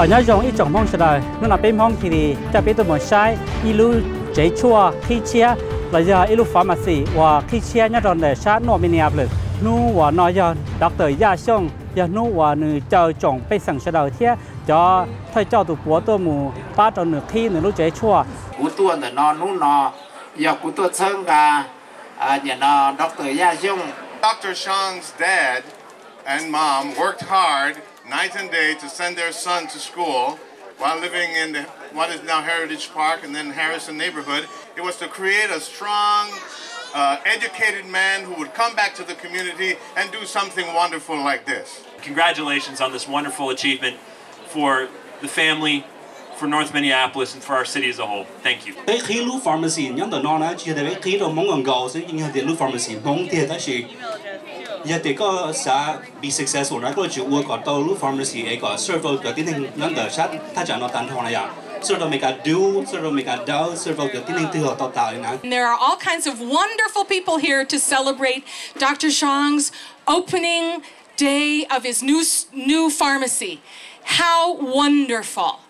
ở nhớ dùng ít chồng mong sẽ đời nó là bên mong thì cho biết tôi một sai. Ilu chế chua khi chia. Là giờ ilu pharmacy và khi chia nhớ rồi để sát nọ Minneapolis nu và nói giờ doctor ya xong giờ nu và nữ chờ chồng bên sẵn sẽ đời thế cho thay cho tụ bố tôi mù ba trò nửa khi nửa lúc chế chua. Cú tua để nó nu nó giờ cú tua chân cả à nhà nó doctor ya xong Dr. Shang's dad and mom worked hard night and day to send their son to school while living in the, what is now Heritage Park and then Harrison neighborhood. It was to create a strong, uh, educated man who would come back to the community and do something wonderful like this. Congratulations on this wonderful achievement for the family, for North Minneapolis, and for our city as a whole. Thank you. cái khí lũ pharmacy nhắn tờ nó nó chỉ là cái khí đồ mong ngon gạo sẽ nhưng mà tiền pharmacy mong tiền đó là giờ thì có sẽ be successful nó có chịu uống có tàu lũ pharmacy ấy có servo cái tiếng hình nhắn tờ sát ta chẳng nó tan thong này à servo mình cả do servo mình cả đau servo cái tiếng hình từ họ tạo tạo nè And there are all kinds of wonderful people here to celebrate Dr. Shang's opening day of his new new pharmacy. How wonderful.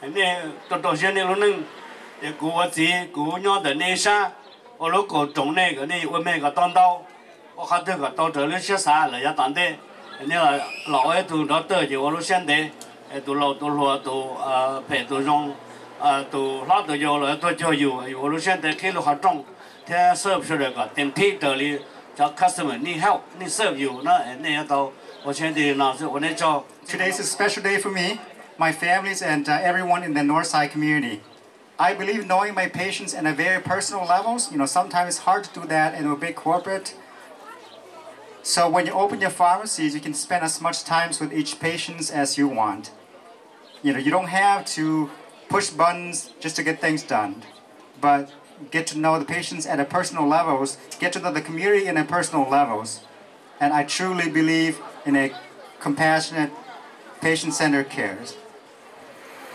qua rồi cô chia sẻ để lúc này chỉ sản nhân rồi mà nên tôi tôi xem nên lúc này để cô gì cô nhau để nên sa ở lúc cô trồng này cái này ở mẹ cái tao đau ở khác thứ cái tao trở lên xe xa là giá tán đấy nên là lão ấy tụ nó tới thì ở lúc xem đấy tụ lão tụ lúa tụ ờ phải tụ rong ờ tụ lát tụ vô là tụ choอยู่ở lúc xem đấy khi lúc họ trồng thì serve 出来个电梯这里叫 customer need help need serve you 那那要到我现在老师我那叫 Today's a special day for me, My families, and uh, everyone in the Northside community. I believe knowing my patients at a very personal levels, you know, sometimes it's hard to do that in a big corporate. So when you open your pharmacies, you can spend as much time with each patient as you want. You know, you don't have to push buttons just to get things done, but get to know the patients at a personal levels, get to know the community in a personal levels. And I truly believe in a compassionate, patient-centered care.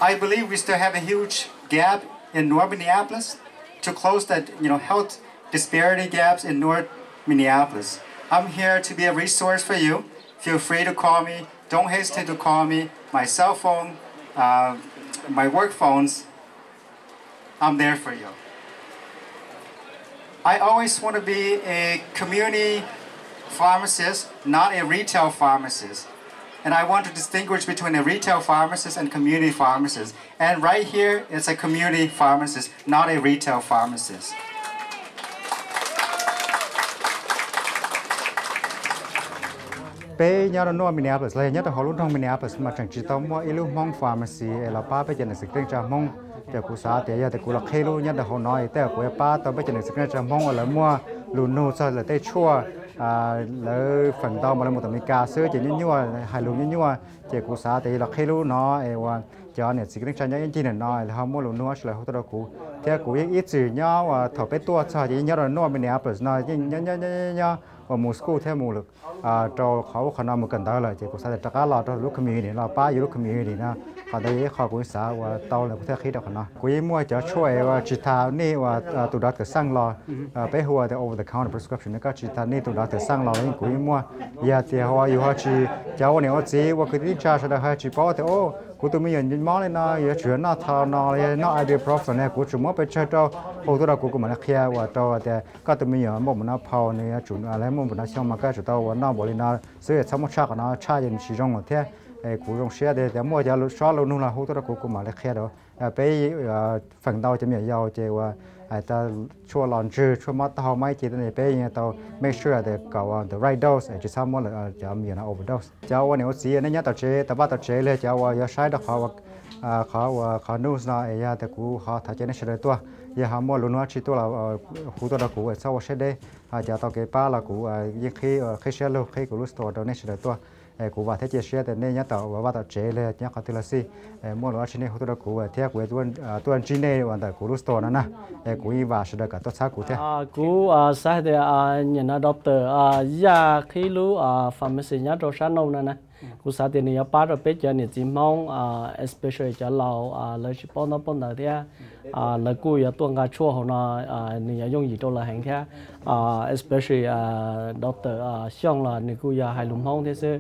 I believe we still have a huge gap in North Minneapolis to close that, you know, health disparity gaps in North Minneapolis. I'm here to be a resource for you. Feel free to call me. Don't hesitate to call me. My cell phone, uh, my work phones, I'm there for you. I always want to be a community pharmacist, not a retail pharmacist. And I want to distinguish between a retail pharmacist and community pharmacist. And right here, it's a community pharmacist, not a retail pharmacist. bé nhớ nó Minneapolis là nhất là họ luôn trong Minneapolis mà chẳng chỉ tao mua ilu mong pharmacy là ba bây giờ là sự kiện cho mong để cụ xã để giờ để cụ là khi luôn nhất là họ nói để cụ ba tao bây giờ là sự kiện cho mong là mua luôn nô sao là tê chua à lỡ phần to mà là một tấm cá sữa chỉ như nhua hai luôn như nhua chỉ cụ xã thì là khi luôn nó ấy cho nên chỉ kiện cho những chỉ này nói là không muốn luôn nô là họ tao cụ theo cụ ít chữ nhau và thọ bé tua cho chỉ nhớ là nó Minneapolis nói nhớ nhớ nhớ nhớ ว่ามูสกูเทมูลกอ่าเราเขาขนามกันได้เลยเจ้ากูสาตะการเราลูกขมีนี่เราป้าอยู่ลูกขมีนี่นะเขาได้ขอกุศลว่าเตาเลยกูเทคิดเอาขนากูยิ่งมั่วจะช่วยว่าจิตานี่ว่าตุดัดกับสร้างรอไปหัวแต่ over the counter prescription นี่ก็จิตานี่ตุดัดแต่สร้างรอแล้กูยิ่งมั่วยาเตีว่าอยู่หัวจีเจ้าเนี่ยว่าจีว่าคือที่ชาชะได้หัวจีป้อแต่โอ้ กูตัวมีอย่างยิ่งมากเลยนะอย่าเชื่อหน้าทาวนาเลยหน้าไอเดียพรอฟเนี่ยกูถือว่าไปเชื่อเจ้าโอ้ตัวเรากูก็มันเคลียร์ว่าเจ้าแต่ก็ตัวมีอย่างมันน่าพาวเนี่ยจุดอะไรมันน่าเชื่อมาก็จุดเจ้าว่าหน้าบริณาเสียสมุชากันนะชาเย็นชิจงหมดแท้ cú rong xe để để mua giá lúc xóa nung là hút tụi đó cú cũng mà nó khe đó. À, Bây à, phần đầu cho mình giàu chơi và ai ta chua lon chư chua mắt tao mấy chỉ này. Bây giờ tao make sure that có à, the right dose chỉ sao mua là cho mình là overdose. Cháu anh nói gì anh nhớ tao chế, tao bắt tao chế lên cháu và sai được họ họ và họ news na ấy ya thì cú họ thay chế nó sẽ tua. Giờ họ mua luôn chỉ tua là khu tua là cú sau sẽ đây à giờ tao cái ba là cú khi khi xe lúc khi cú lúc store đó nên sẽ tua cú và thế chia sẻ thì nên nhớ tàu và vào tàu chế là nhớ có thứ là gì mua đồ trên này hỗ trợ cú và thế cú tuần tuần trên này và tàu cú lúc store nữa nè. Cú và sẽ được cả tốt xác cú thế. À, cú sẽ à, thì à, nhận là doctor ya khi lú pharmacy nhớ đồ sản nông nè cú sẽ thì nhận ba rồi bây giờ nhận chỉ mong especially cho lâu lấy chỉ bao nó bao nào thế là cú giờ tuần cả chua, hồ nó nhận dùng gì đâu là hàng thế especially doctor xiong là nhận cú ya hai lùng hông thế chứ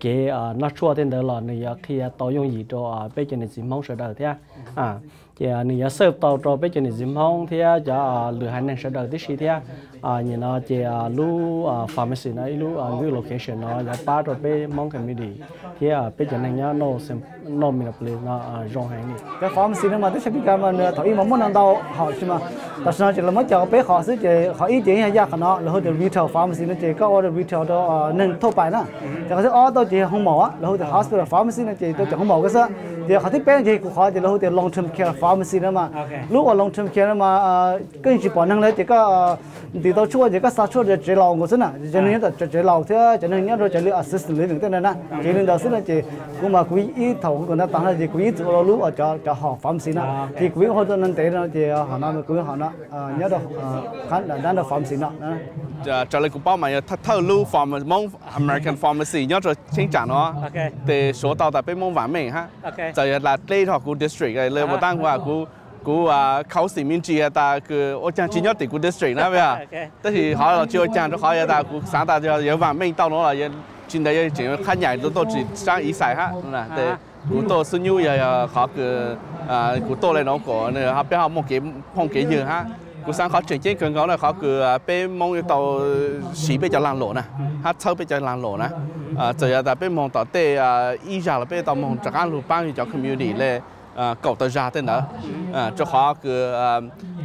cái nó chua thế đó là nhận khi tao dùng gì đâu bây giờ nhận chim mong sẽ được thế à thì nhận sơ tàu cho bây giờ nhận chim mong thế cho lừa hai năng sẽ được thế gì thế à nhìn nó chỉ lu pharmacy nó lu lu location nó là ba rồi bây mong community thì à bây giờ này nhá nó xem nó mình lập lên nó rong hàng đi. Cái pharmacy nó mà tới sẽ bị cái mà thổi mà muốn ăn đâu họ chứ mà. Tại sao chỉ là mới chờ bé họ sẽ chỉ họ ý chỉ hay ra nó là hơi được retail pharmacy nó chỉ có order retail đó nên thâu bài nó chỉ có thể order chỉ không mỏ là hơi được hospital pharmacy nó chỉ tôi chẳng không mỏ cái sao thì họ thích bé chỉ của họ thì là hơi được long term care pharmacy đó mà. Lúc ở long term care mà cái chỉ bỏ năng lấy chỉ có thì tôi chua chỉ có sao chua để chế lòng của xin à. cho nên là chế lòng thế cho nên nhớ rồi chế liệu assistant living thế này nè cho nên đó xin là chỉ cũng mà quý ý thầu của nó tăng là chỉ quý lo lúc ở cho cho họ phạm xin à thì quý họ cho nên thế nó thì họ nói quý họ nó nhớ được khán là đang được pharmacy nó dạ, trả lời của bao mày thật thơ lưu pharmacy mong American pharmacy nhớ rồi chính trả nó. Để số tàu tại bên mong vàng mình ha. Giờ là đây họ của district này lên một tăng của của cú à khẩu sĩ minh chi ta cứ ô chàng chỉ nhất thì cú district nữa bây giờ. Tức thì họ là chưa chàng cho khỏi ta cú sáng ta cho yếu vàng mình tao nó là trên đây chỉ khá nhảy tôi tôi chỉ sang ý xài ha. Là để cú tôi xin nhu giờ họ cứ à cú tôi lại nó có này họ biết họ một cái phong cái gì ha cú sang khó chuyển trên cường gấu là khó cứ bê à, mong yêu tàu xí cho làng lộ nè hát sâu bê cho làng lộ nè. Rồi là bê mong tàu tê à, y giả là bê mong chắc ăn lụp bao cho community lê à, cậu tàu ra tên đó. Cho khó cứ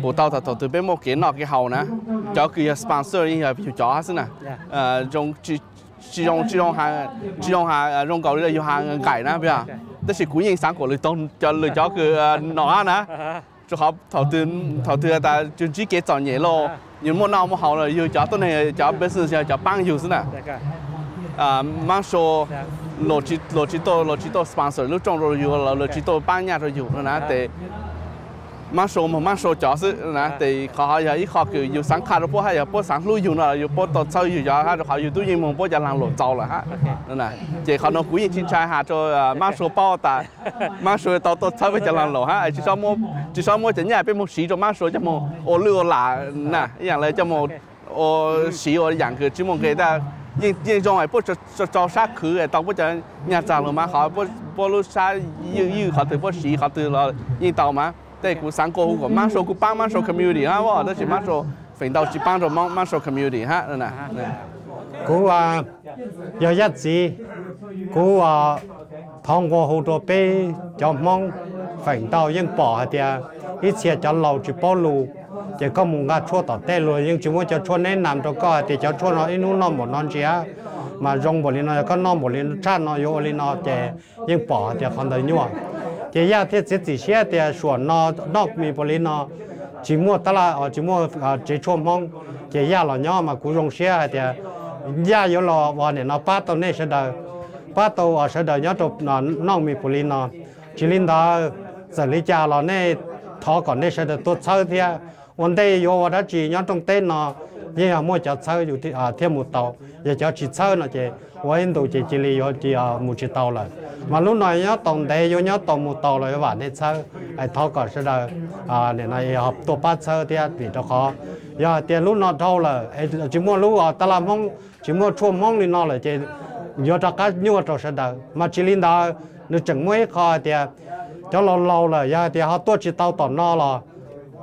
bộ tàu tàu từ bê mong kiến nọ cái hầu nè cho cứ sponsor đi là chủ chó hết nè. Trong chỉ dùng chỉ dùng hàng chỉ hàng dùng dạ. cầu là dùng hàng cải nè bây giờ tức là cú nhìn sáng của lưỡi tông cho lưỡi chó cứ nó nè. 就好头段头段但就自己做嘢咯，有冇那么好了，有家多呢，家本身要家帮友是呢。啊，蛮说落去落去到落去到 sponsor，都中咗有了，落去到帮人家都有了那得。马绍么马绍饺子，哪？对，他要一烤就，就散开。如果嗨要泼散卤油呢，要泼土豆丝，要浇哈，就他要多一点么泼，要烂肉浇了哈，哪？那他那鬼一样身材，哈，就马绍泼，但马绍的土豆丝比较烂肉哈。哎，至少么，至少么，就那点，比如说，马绍就么，哦，溜哦辣，哪？一样嘞，就么，哦，鲜哦一样，就是么个，他，一样像哎泼，就就酸苦的，他泼就，那啥了嘛？他泼泼卤菜，有有，他就是泼鲜，他就是有，一样倒嘛？对古三国古满手古帮满手 community 哈，哇，那是满手奋斗去帮助满满手 community 哈，真的。古話有一字，古話通過好多碑就望奮鬥應 bỏ 啲，一切就留住波路，就個冇壓錯到低路，應全部就錯呢南到個啲就錯落一路攞冇攞住啊，嘛用冇哩攞，個攞冇哩差攞有哩攞嘅應 bỏ 啲看到你話。cái ya thế chỉ chỉ ờ, xe thì sửa nó nó mi bò lên nó. Chỉ mua ta là ở chỉ mua ở chỉ cho mong cái ya là nhau mà cũng dùng xe thì ya có lo vào này nó bắt đầu này sẽ đời bắt đầu ở sẽ đời nhớ chụp nó nó mi bò lên nó. Chỉ lên đó xử lý cha là này thọ còn này sẽ được tốt sau thì vấn đề vô vào đó chỉ nhớ trong tên nó. Nhưng mà mua chợ sau dù thì à thêm một tàu. Giờ cho chỉ sau nó chỉ vào ấn độ chỉ chỉ lý do chỉ à một chiếc tàu là mà lúc này nhớ tổng đề vô nhá tổng một tàu rồi bạn hết chơi, ai thao cả sẽ là à để này học tổ ba chơi thì vì nó khó. Giờ tiền lúc nó thâu là chỉ mua lúc ở ta làm mong chỉ mua chua mong thì nó là chỉ giờ ta cá nhua trâu sẽ đỡ mà chỉ linh đó nó chẳng mấy khó thì cho lâu lâu là giờ thì họ tua chỉ tàu tổng nó là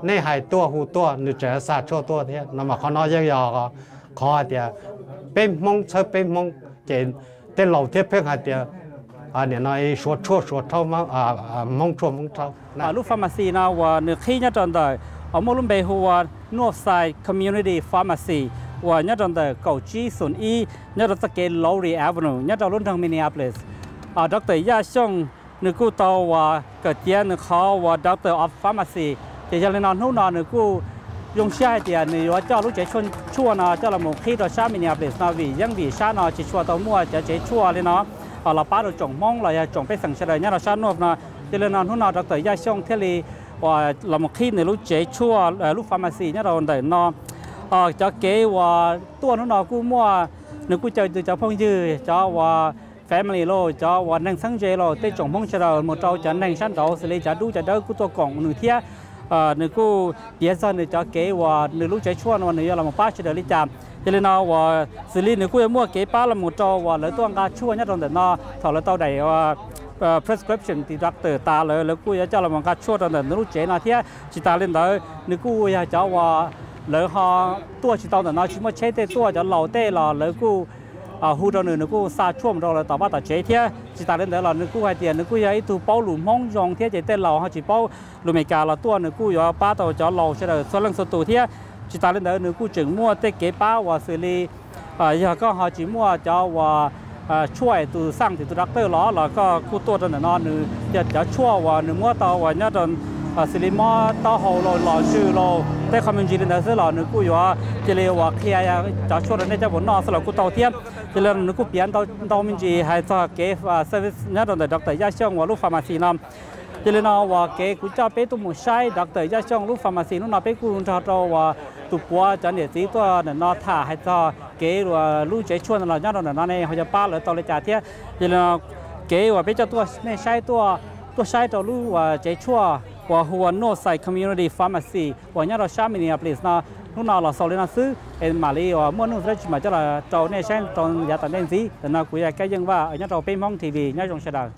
nên hai tua hù tua nó trở xa cho tua thế nó mà khó nói với giờ khó thì bên mong chơi bên mong. Chỉ tên lâu thiết phép hạt thì ยอก็ขอเดียเป็นมงเชเป็นมงเจนเต้นเหล่าเทียเพ่งหาเดียอันนี้นายชวดชั่วชวดเท่ามังอ่ามงชั่วมงเท่าลูกฟาร์มาซีนะว่าเนื้อขี้เนี่ยจนได้เอามาลุ่มเบหัวนอร์ทไซด์คอมมูนิตี้ฟาร์มาซีว่าเนี่ยจนได้เก่าจีส่วนอีเนี่ยเราสเกลลอรีแอเวนูเนี่ยเราลุ่นทางมินนิอาโพลิสอ่าดรยาช่องนึกกูตัวว่าเกิดเจียนเขาว่าดรออฟฟาร์มาซี thì cho nên nó nô nọ nữa cô 用下啲你话叫路这村厝呢，叫啦冇起到下面呢边那为因为下呢，只厝到mua就这厝咧เนาะ啊เราป้าเราจงมองเราจงไปสังเกตเนี่ยเราชาโนบนะเจริญนอนหุ่นเราดรยาช่องเทลีว่าเราม họ là bắt đồ trồng mong là trồng bếp sẵn sẽ nhà là sao nộp là cho nên là hôm nào đặc tử gia xong thế thì và là một khi này lúc chế chua ờ, lúc pharmacy nhà là để nó ờ cho kế và tua nó nó cũng mua, nếu cũng chơi từ cháu phong dư, cho và family lo, cho và năng sáng chế lo. Tới trồng mong chờ đời một trâu cho năng sáng đầu xử lý cho đủ cho đỡ của tôi còn nửa thiệt Ờ, nếu cô biết ra nếu cho kế và nếu lúc chạy chua nó nếu là một bát chờ lý chạm cho nên nó và xử lý nếu cô mua kế ba là một trâu và ờ, lấy tuang cá chua nhất rồi nó thầu là tao đầy ờ, prescription thì doctor ta lấy lấy cô cho là một cá chua rồi nếu lúc chạy nó thế. Chỉ ta lên đó nếu cô cho và lấy họ, tua chỉ tao nó, chỉ mới chế tê tua cho lẩu tê là lấy cô à hỗ trợ nữa nó cũng xa chuông rồi là tao bắt tao chế thế. Chỉ ta lên đó là nó cũng hay tiền nó cũng ấy tụ bao lùm mong dòng thế chỉ tên lầu họ chỉ bao lùm mày cả là tua nó cũng có ba tàu cho lầu sẽ là số lượng số tụ thế. Chỉ ta lên đó nó cũng chừng mua tết kế ba và xử lý. À giờ có họ chỉ mua cho và à chuối từ sang thì từ đặc tơ đó là có cũng tua cho nó nữa giờ cho chua và nó mua tàu và nhớ rằng à xử lý mua tàu hồ rồi lò sư rồi tết không mình chỉ lên đó sẽ là nó cũng có chỉ là và khi ai à, cho chua đến đây cho vốn nó sẽ là cũng tàu thêm thì là nó cũng biến tao tao mình chỉ hay cho cái à, service nhất là doctor gia xong và lúc pharmacy nam. Cho nên nó và cái cũng cho bé tụi một sai đặc tới gia trong lúc pharmacy nó nó bé cũng cho cho và tụi qua cho nên tí tôi để nó thả hay cho cái và lúc chế chuan là nhất là nó này họ cho ba lỡ tao lấy trả thế cho nên cái, và bé cho tôi mẹ sai tôi tôi sai tao lúc và chế chua và hồ nó sai community pharmacy. Và nhất là sao mình là place nào nó nào là sau lên là xứ, em mà đi ở ờ, mua nước rất mà cho là trâu này sang trâu giá tận đến gì thì nó cũng là cái dân và ở nhà trâu bên mong thì vì nhà trồng sẽ đời